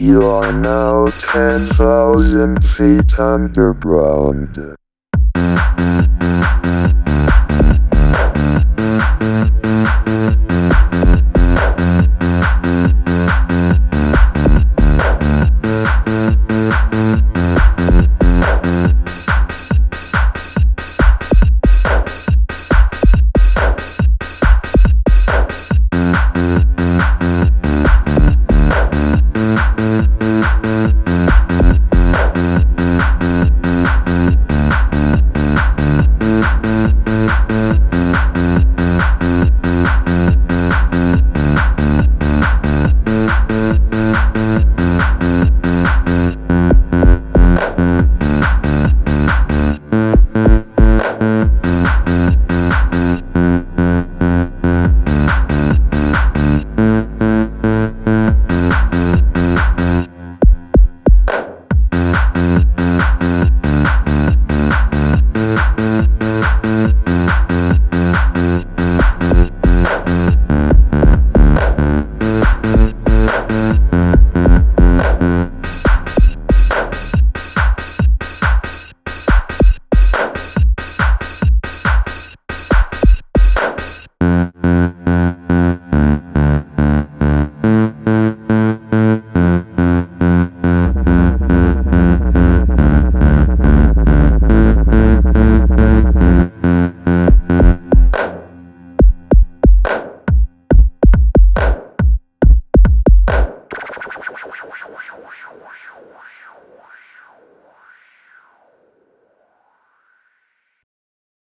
You are now 10,000 feet underground.